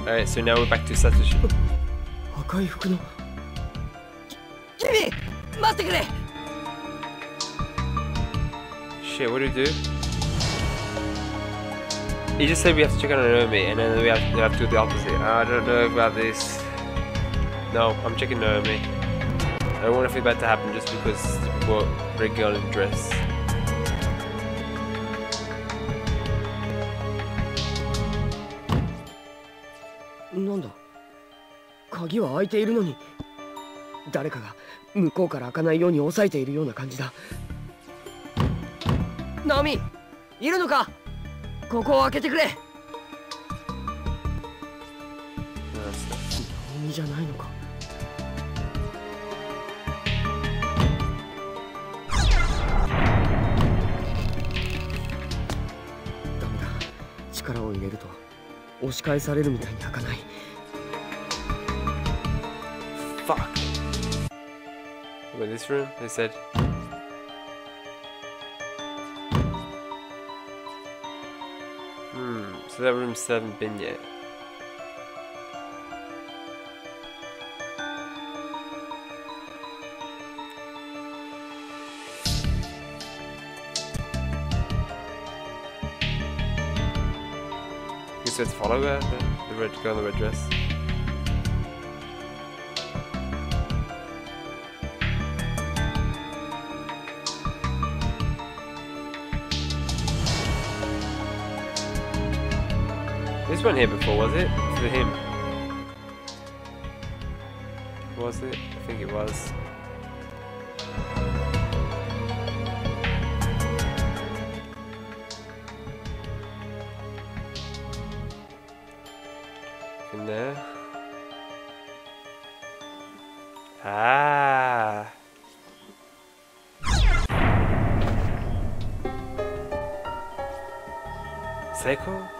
Alright, so now we're back to Satoshi. Shit, what do we do? He just said we have to check on Naomi and then we have, we have to do the opposite. I don't know about this. No, I'm checking Naomi. I don't want anything bad to happen just because we're regularly dress. 鍵は開いているのに。誰かが向こうから開かないように押さえているような感じだ。ナオミいるのか？ここを開けてくれ。ナオミじゃないのか？ダメだ。力を入れると押し返されるみたいに開かない Look this room, they said. Hmm, so that room still haven't been yet. To follow her, the, the red girl in the red dress. This one here before, was it? For him. Was it? I think it was. In there. Ah. Seiko?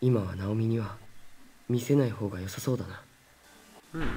今はナオミには見せない方が良さそうだな。うん。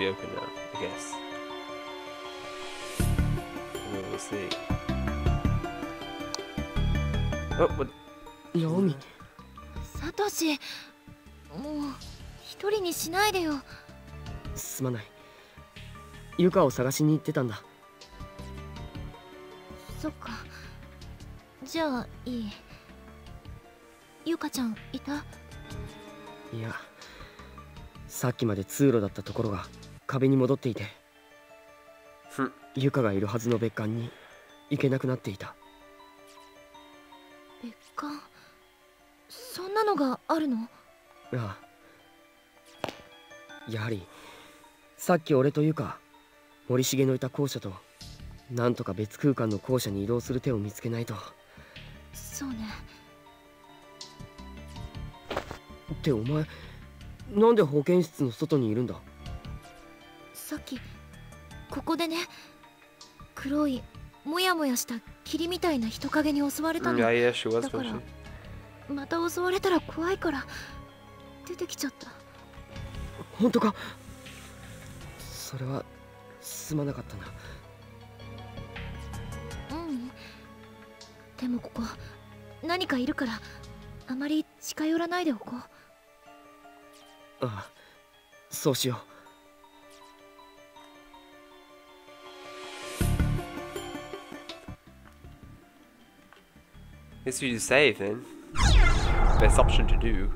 Be open now, I guess. We'll see. Oh, what? ナオミサトシもう一人にしないでよ。すまない。ユカを探しに行ってたんだ。そっか。じゃあいい。ゆかちゃんいた？いやさっきまで通路だったところが壁に戻っていてふん。ユカがいるはずの別館に行けなくなっていた。別館？そんなのがあるの？ああ。やはりさっき俺とユカ森重のいた校舎となんとか別空間の校舎に移動する手を見つけないと。そうね。ってお前なんで保健室の外にいるんだ？さっきここでね黒いもやもやした霧みたいな人影に襲われた Mm, の yeah, yeah, she was, だから?また襲われたら怖いから出てきちゃった。本当か？それはすまなかったな。うん。でもここ何かいるからあまり近寄らないでおこう。ああそうしよう Guess we just save then. Best option to do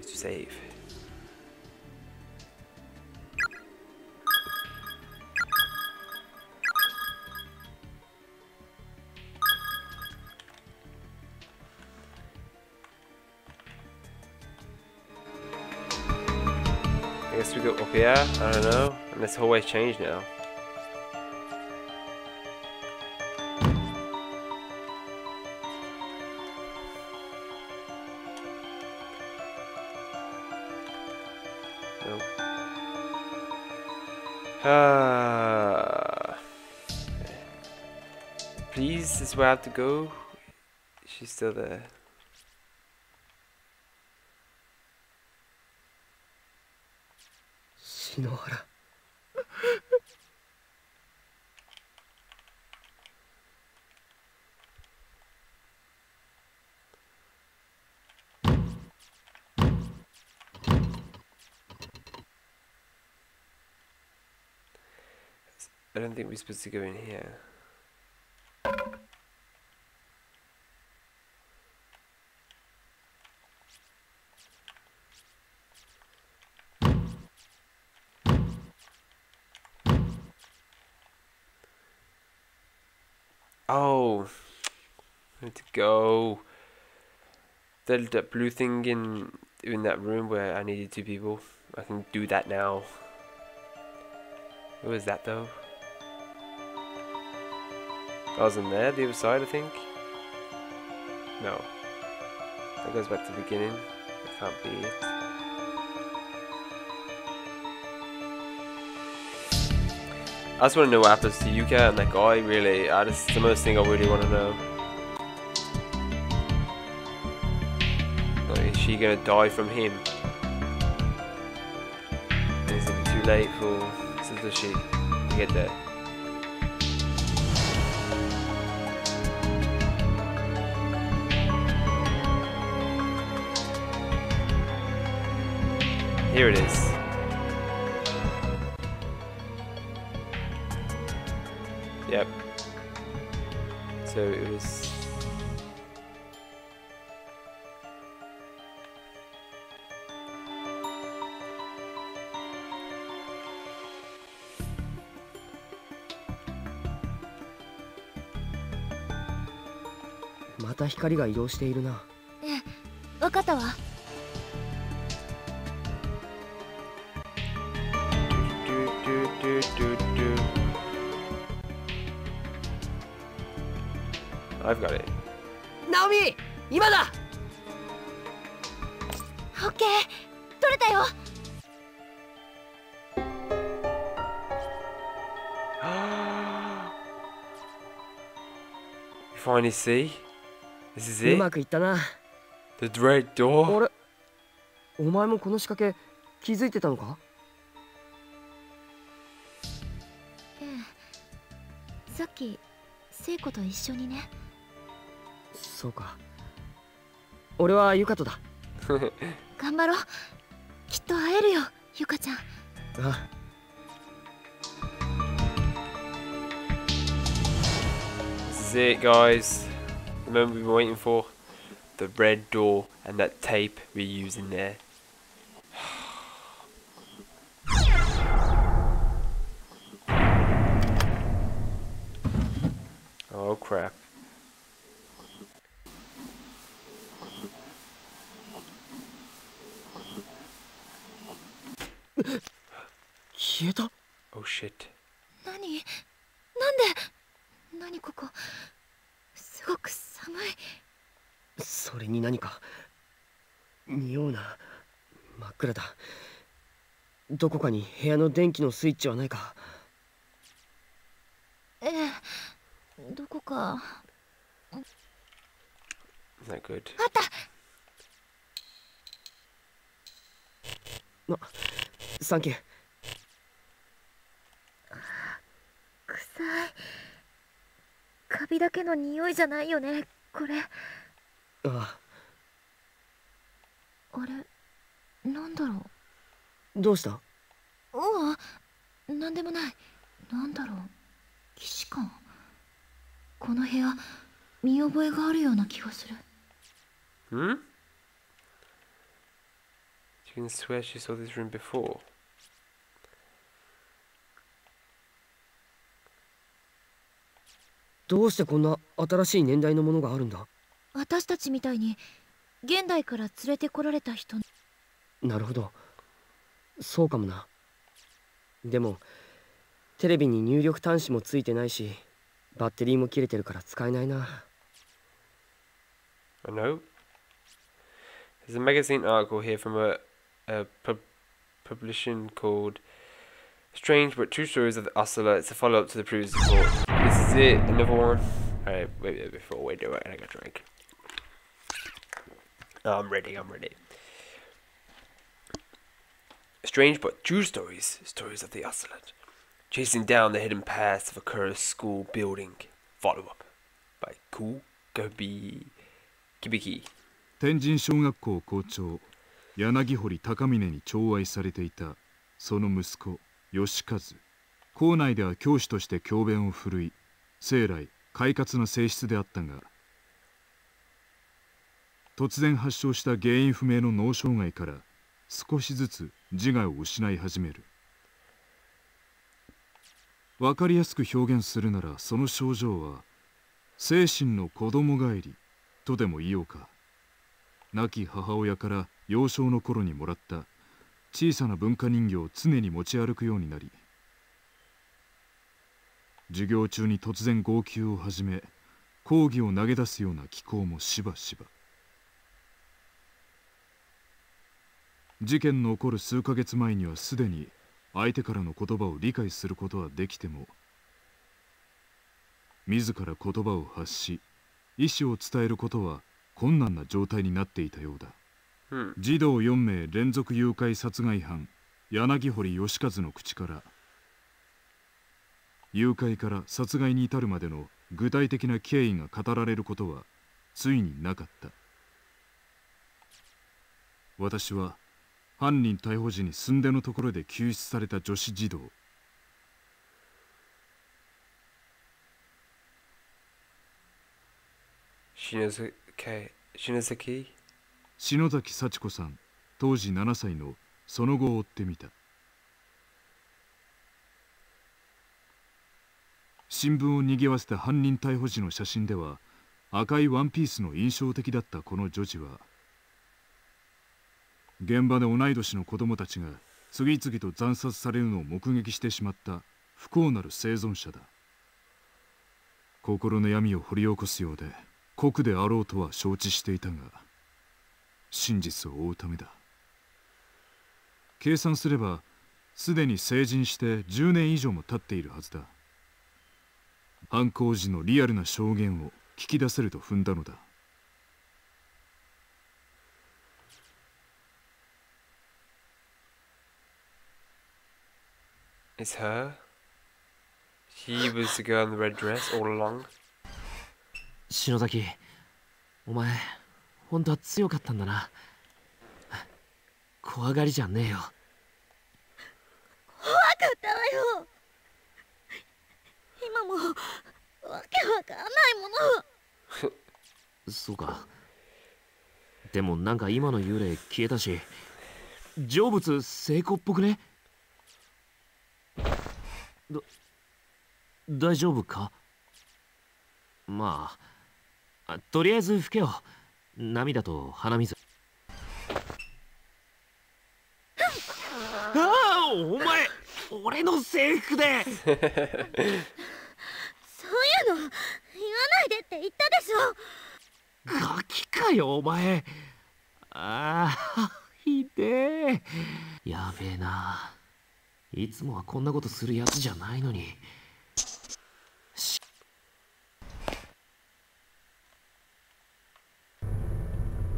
is to save. I guess we go up here, I don't know. And this hallway's changed now. Please, this is where I have to go. She's still there. Shinohara. I don't think we're supposed to go in here. Oh, To go. That, that blue thing in in that room where I needed two people. I can do that now. Who was that though? I was in there, the other side, I think. No. That goes back to the beginning. It can't be it. I just want to know what happens to Yuka and that guy, really. This the most thing I really want to know. Is she gonna die from him? And is it too late for Satoshi to get there? Here it is. Yep. So it was.「また光が移動しているなわかったわ Do, do, do, do, do. I've got it. ナオミ今だオッケー取れたよ you finally see? This is う it? まくいったな。The Dread Door? あれ？お前もこの仕掛け気づいてたのか？ええさっき聖子と一緒にね。そうか。俺はユカとだ。頑張ろう。きっと会えるよゆかちゃん。あ。This is it, guys. The moment we've been waiting for. The red door and that tape we're using there. Oh crap. 消えた Oh shit. 何なんで何ここ すごく寒い。それに何か匂うな。真っ暗だ。どこかに部屋の電気のスイッチはないか。ええどこか。Not good. あった。サンキュー臭いカビだけの匂いじゃないよね。これ。ああ。あれ？なんだろう？どうした？うわなんでもない。なんだろう？騎士官？この部屋見覚えがあるような気がする。Hmm? She can swear she saw this room before. どうしてこんな新しい年代のものがあるんだ私たちみたいに現代から連れてこられた人なるほどそうかもなでもテレビに入力端子もついてないしバッテリーも切れてるから使えないな I know. There's a magazine article here from a, a pub- publication called Strange but True Stories of the Oscilla. It's a follow up to the previous report. This is it, another one. Alright, wait, wait, before we do it, I got a drink. Oh, I'm ready, I'm ready. Strange but true stories, stories of the Ocelot. Chasing down the hidden past of a cursed school building. Follow up by Cool Gobi Kibiki. 天神小学校校長柳堀高峰に寵愛されていたその息子義和校内では教師として教鞭を振るい生来快活な性質であったが突然発症した原因不明の脳障害から少しずつ自我を失い始める。分かりやすく表現するならその症状は精神の子供返りとでも言おうか。亡き母親から幼少の頃にもらった小さな文化人形を常に持ち歩くようになり授業中に突然号泣を始め講義を投げ出すような気候もしばしば事件の起こる数ヶ月前にはすでに相手からの言葉を理解することはできても自ら言葉を発し意思を伝えることは困難な状態になっていたようだ Hmm. 児童4名連続誘拐殺害犯柳堀義和の口から誘拐から殺害に至るまでの具体的な経緯が語られることはついになかった私は犯人逮捕時に寸出のところで救出された女子児童 Shinozuki. Shinozuki? 篠崎？幸子さん当時7歳のその後を追ってみた新聞を賑わせた犯人逮捕時の写真では赤いワンピースの印象的だったこの女児は現場で同い年の子供たちが次々と惨殺されるのを目撃してしまった不幸なる生存者だ。心の闇を掘り起こすようで酷であろうとは承知していたが真実を追うためだ。計算すればすでに成人して10年以上も経っているはずだ。犯行時のリアルな証言を聞き出せると踏んだのだ It's her? She was the girl in the red dress all along? 篠崎お前本当は強かったんだな怖がりじゃねえよ怖かったわよ今もわけわかんないもの。そうか。でもなんか今の幽霊消えたし成仏成功っぽくね？だ大丈夫か？まああとりあえず吹けよ。涙と鼻水。ああお前俺の制服で そういうの言わないでって言ったでしょ。ガキかよお前。ああひでえ。やべえな。いつもはこんなことするやつじゃないのに。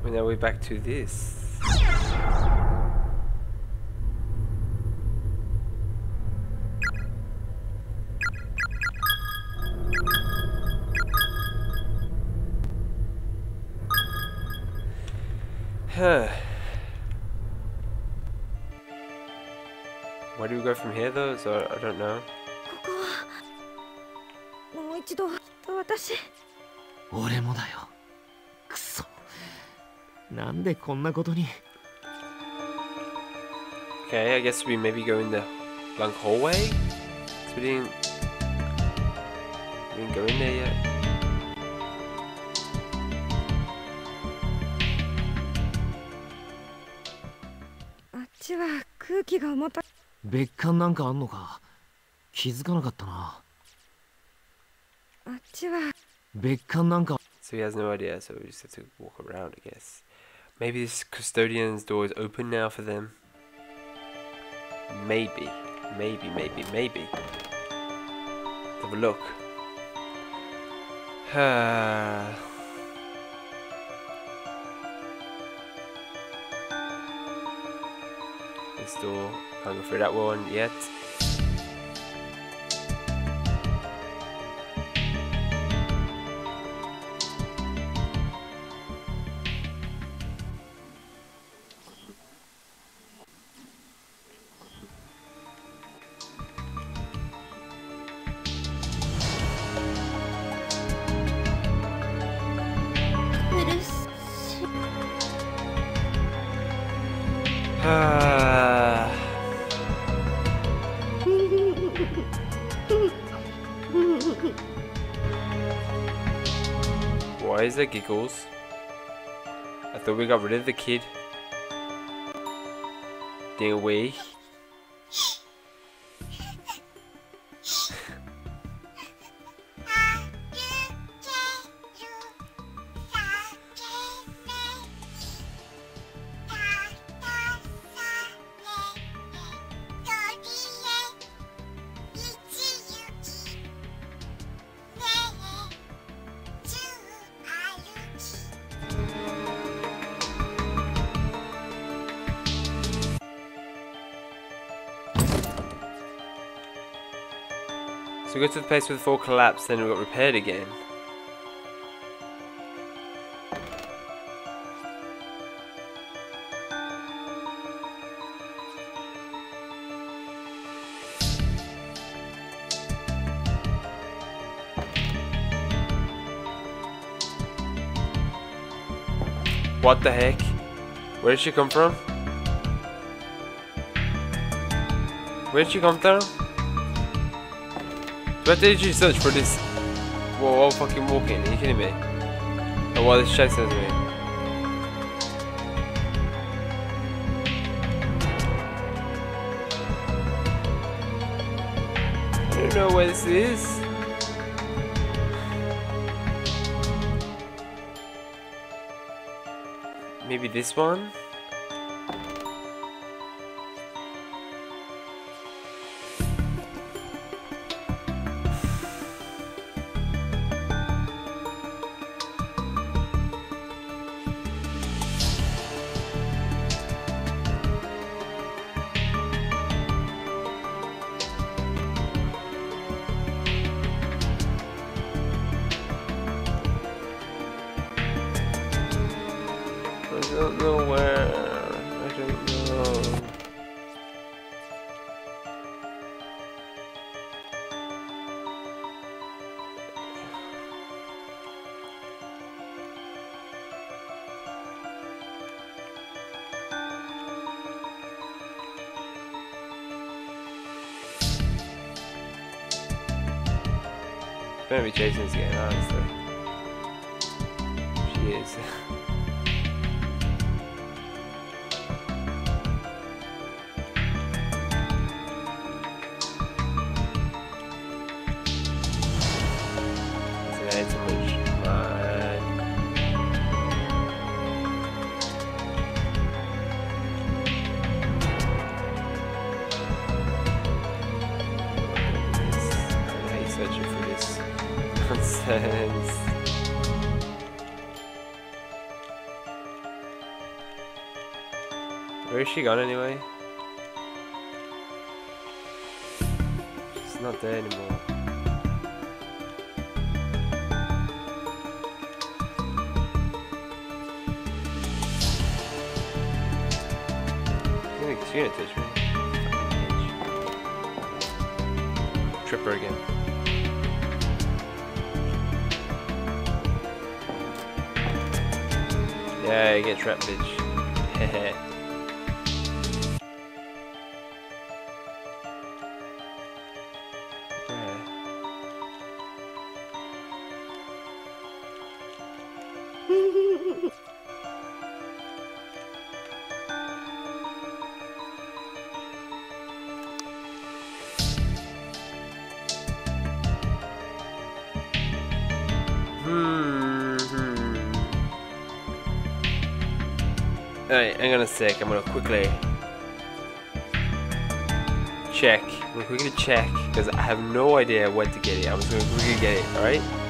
And now we're back to this. Where do we go from here though? So I don't know. Okay, I guess we maybe go in the blank hallway? We didn't, we didn't go in there yet. 気が重たい別館なんかあんのか気づかなかったなあっちは別館なんか So he has no idea, so we just have to walk around, I guess. Maybe this custodian's door is open now for them. Maybe. Maybe, maybe, maybe. Have a look. Let's do. Can't go for that one yet. Ah. Is there giggles? I thought we got rid of the kid. Didn't we? So we go to the place where the fall collapsed, then we got repaired again. What the heck? Where did she come from? Where did she come from? Where did you search for this? Whoa, while fucking walking, are you kidding me? Oh, and while this chasing me? I don't know where this is. Maybe this one? Gonna be chasing this again, honestly. She is. Where is she gone anyway? She's not there anymore. She's gonna, she's gonna touch me. Fucking bitch. trip her again. Yeah, you get trapped, bitch. Hmm. Alright, hang on a sec. I'm gonna quickly check. I'm gonna quickly check because I have no idea when to get it. I'm just gonna quickly get it. All right.